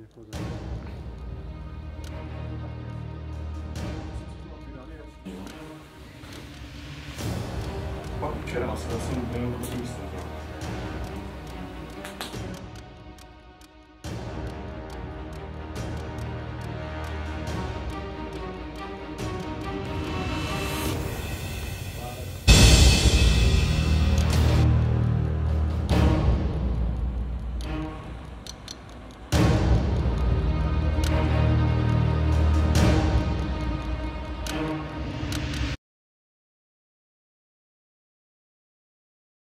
jako Pak včera asi jsem měl to.